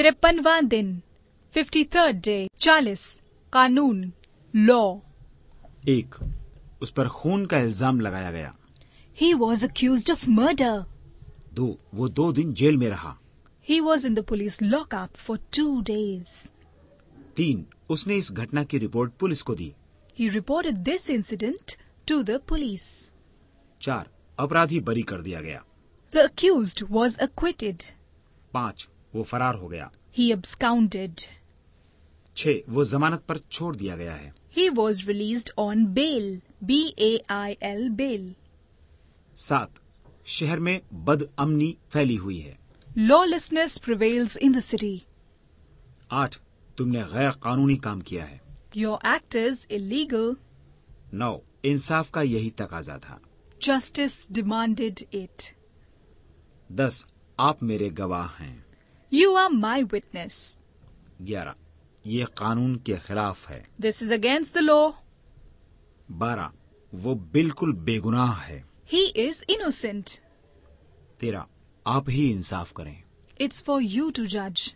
तिरपनवा दिन fifty third day चालीस कानून लॉ एक उस पर खून का इल्ज़ाम लगाया गया। He was accuse of murder दो वो दो दिन जेल में रहा। He was in the police lockup for two days तीन उसने इस घटना की रिपोर्ट पुलिस को दी। He reported this incident to the police चार अपराधी बरी कर दिया गया। The accused was acquitted. पाँच वो फरार हो गया। ही अब्सकाउंडेड छ वो जमानत पर छोड़ दिया गया है। He was release on bail B A I L bail सात शहर में बद अमनी फैली हुई है। लॉलेसनेस प्रिवेल्स इन द आठ तुमने गैर कानूनी काम किया है। योर एक्ट इज़ इलीगल नौ इंसाफ का यही तकाजा था। जस्टिस डिमांडेड इट दस आप मेरे गवाह हैं। यू आर माई विटनेस ग्यारह। ये कानून के खिलाफ है। This is against the law बारह। वो बिल्कुल बेगुनाह है। ही इज़ इनोसेंट तेरा आप ही इंसाफ करें। इट्स फॉर यू टू जज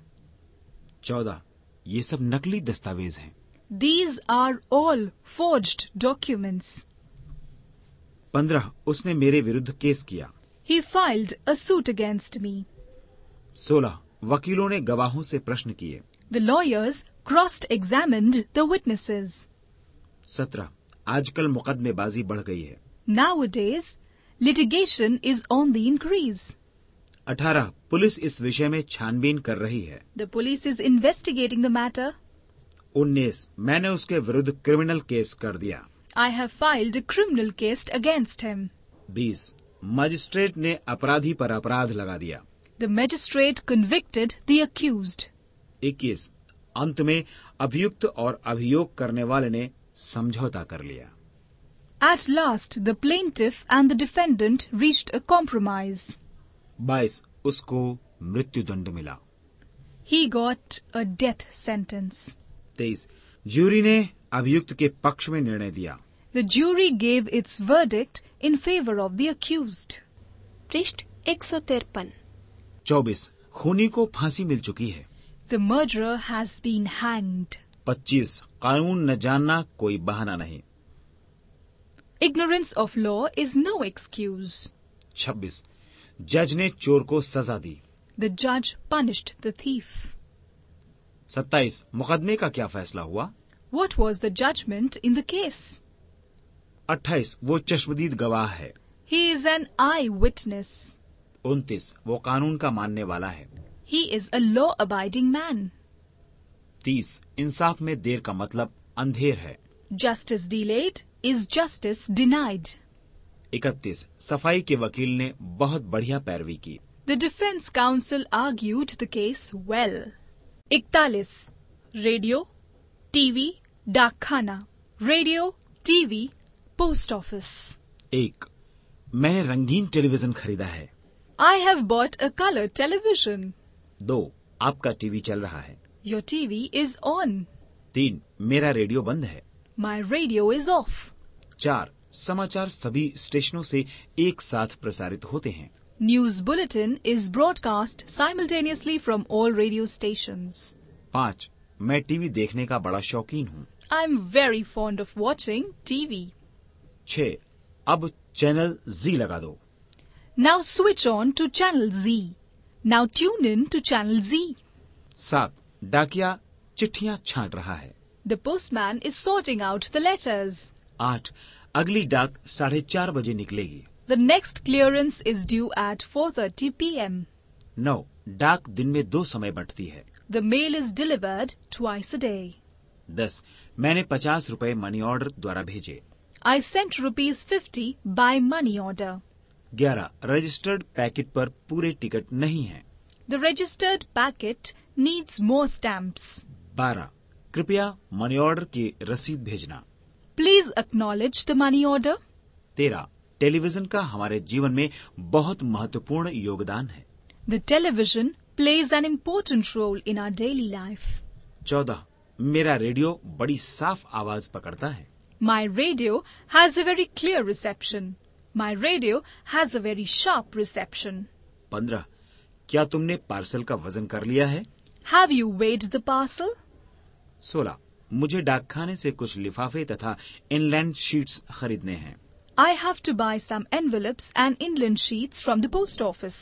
चौदह। ये सब नकली दस्तावेज़ हैं। These are all forge documents पंद्रह। उसने मेरे विरुद्ध केस किया। He filed a suit against me सोलह। वकीलों ने गवाहों से प्रश्न किए। The lawyers crossed examine the सत्रह आजकल मुकदमेबाजी बढ़ गई है। Nowadays litigation is on the increase अठारह पुलिस इस विषय में छानबीन कर रही है। The police is investigating the matter उन्नीस मैंने उसके विरुद्ध क्रिमिनल केस कर दिया। I have filed criminal case against him बीस मजिस्ट्रेट ने अपराधी पर अपराध लगा दिया। The magistrate convicted the accused. इक्कीस अंत में अभियुक्त और अभियोग करने वाले ने समझौता कर लिया At last, the plaintiff and the defendant reached a compromise. बाईस उसको मृत्युदंड मिला He got a death sentence. तेईस ज्यूरी ने अभियुक्त के पक्ष में निर्णय दिया The jury gave its verdict in favor of the accused. पृष्ठ एक सौ तिरपन चौबीस खूनी को फांसी मिल चुकी है। The murder has been hanged पच्चीस कानून न जानना कोई बहाना नहीं। Ignorance of law is no excuse छब्बीस जज ने चोर को सजा दी। द जज पनिश्ड द थीफ सत्ताईस मुकदमे का क्या फैसला हुआ? What was the judgment in the case अट्ठाईस वो चश्मदीद गवाह है। He is an eye witness उनतीस वो कानून का मानने वाला है। He is a law abiding man तीस इंसाफ में देर का मतलब अंधेर है। Justice delayed is justice denied इकतीस सफ़ाई के वकील ने बहुत बढ़िया पैरवी की। The defense counsel argued the case well इकतालीस रेडियो टीवी डाकखाना रेडियो टीवी पोस्ट ऑफ़िस एक मैंने रंगीन टेलीविज़न खरीदा है। I have bought a colour television दो आपका टीवी चल रहा है। योर टीवी इज़ ऑन तीन मेरा रेडियो बंद है। माई रेडियो इज़ ऑफ़ चार समाचार सभी स्टेशनों से एक साथ प्रसारित होते हैं। News bulletin is broadcast simultaneously from all radio station पाँच मैं टीवी देखने का बड़ा शौकीन हूँ। I am very fond of watching TV छ अब चैनल जी लगा दो। Now switch on to channel Z. Now tune in to channel Z. सात डाकिया चिट्ठियां छांट रहा है The postman is sorting out the letters. आठ अगली डाक साढ़े चार बजे निकलेगी The next clearance is due at 4:30 p.m. नौ डाक दिन में दो समय बंटती है The mail is delivered twice a day. दस मैंने पचास रुपए मनी ऑर्डर द्वारा भेजे I sent rupees 50 by money order. ग्यारह रजिस्टर्ड पैकेट पर पूरे टिकट नहीं है। The registered packet needs more stamp बारह कृपया मनी ऑर्डर की रसीद भेजना। Please acknowledge the money order तेरह टेलीविज़न का हमारे जीवन में बहुत महत्वपूर्ण योगदान है। The television plays an important role in our daily life चौदह मेरा रेडियो बड़ी साफ़ आवाज़ पकड़ता है। My radio has a very clear reception My radio has a very sharp reception. पंद्रह क्या तुमने पार्सल का वज़न कर लिया है Have you weighed the parcel? सोलह मुझे डाकखाने से कुछ लिफाफे तथा इनलैंड शीट्स खरीदने हैं I have to buy some envelopes and inland sheets from the post office.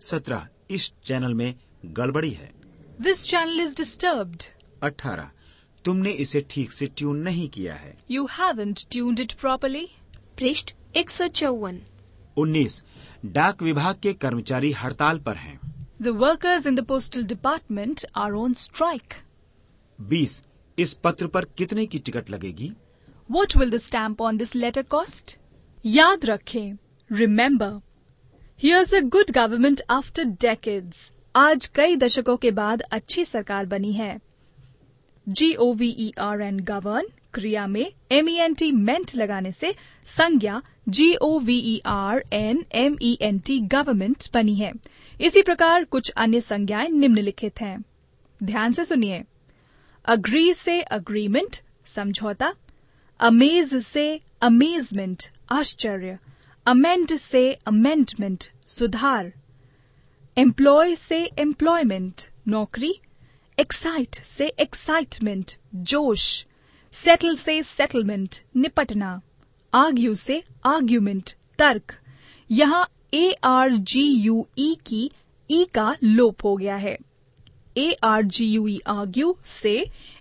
सत्रह इस चैनल में गड़बड़ी है This channel is disturbed. अठारह तुमने इसे ठीक से ट्यून नहीं किया है You haven't tuned it properly. पृष्ठ एक सौ चौवन। उन्नीस। डाक विभाग के कर्मचारी हड़ताल पर हैं। The workers in the postal department are on strike बीस। इस पत्र पर कितने की टिकट लगेगी? What will the stamp on this letter cost याद रखे remember here's a good government after decades आज कई दशकों के बाद अच्छी सरकार बनी है। G O V R and govern क्रिया में M E N T ment लगाने से संज्ञा G O V E R N M E N T government बनी है। इसी प्रकार कुछ अन्य संज्ञाएँ निम्नलिखित हैं। ध्यान से सुनिए। अग्री से अग्रीमेंट समझौता। अमेज से अमेजमेंट आश्चर्य। अमेंड से अमेंडमेंट सुधार। एम्प्लॉय से एम्प्लॉयमेंट नौकरी। एक्साइट से एक्साइटमेंट जोश। सेटल से सेटलमेंट निपटना आर्ग्यू से आर्ग्यूमेंट तर्क। यहाँ ए आर जी यू ई की ई का लोप हो गया है। A R G U E argue से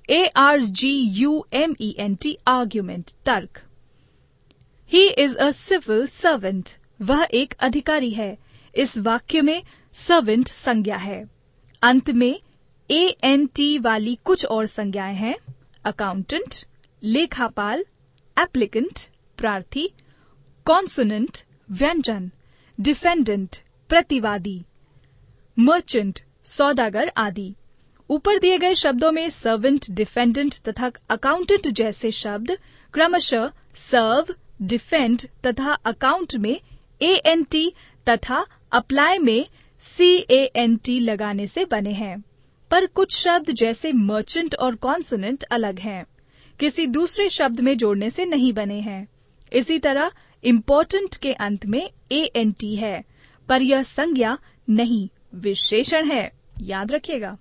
A R G U M E N T argument तर्क। He is a civil servant वह एक अधिकारी है। इस वाक्य में सर्वेंट संज्ञा है। अंत में ए एन टी वाली कुछ और संज्ञाएँ हैं। अकाउंटेंट लेखापाल एप्लीकेंट प्रार्थी कॉन्सोनेंट व्यंजन डिफेंडेंट प्रतिवादी मर्चेंट सौदागर आदि। ऊपर दिए गए शब्दों में सर्वेंट डिफेंडेंट तथा अकाउंटेंट जैसे शब्द क्रमशः सर्व डिफेंड तथा अकाउंट में ए एन टी तथा अप्लाई में सी ए एन टी लगाने से बने हैं। पर कुछ शब्द जैसे मर्चेंट और कॉन्सोनेंट अलग हैं। किसी दूसरे शब्द में जोड़ने से नहीं बने हैं। इसी तरह इम्पोर्टेंट के अंत में ए एन टी है, पर यह संज्ञा नहीं, विशेषण है। याद रखिएगा।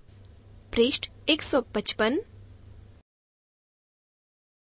पृष्ठ एक सौ पचपन।